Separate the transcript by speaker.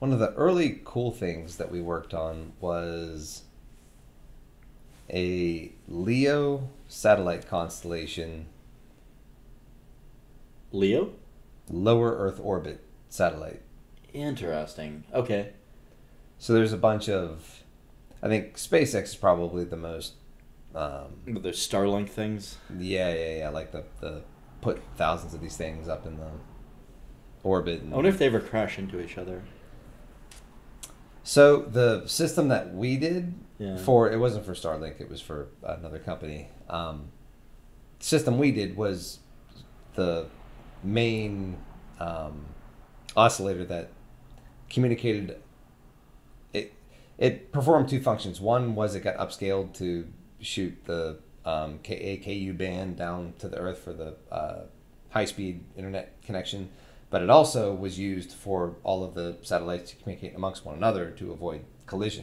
Speaker 1: one of the early cool things that we worked on was a LEO satellite constellation,
Speaker 2: LEO?
Speaker 1: lower Earth orbit satellite.
Speaker 2: Interesting. Okay.
Speaker 1: So there's a bunch of, I think SpaceX is probably the most, um,
Speaker 2: But there's Starlink things.
Speaker 1: yeah, yeah, yeah, like the the put thousands of these things up in the orbit. And,
Speaker 2: I wonder if they ever crash into each other.
Speaker 1: So the system that we did
Speaker 2: Yeah.
Speaker 1: for it wasn't for Starlink, it was for another company. Um, system we did was the main um, oscillator that communicated. It it performed two functions. One was it got upscaled to shoot the um, Ka/Ku band down to the Earth for the uh, high speed internet connection, but it also was used for all of the satellites to communicate amongst one another to avoid collision.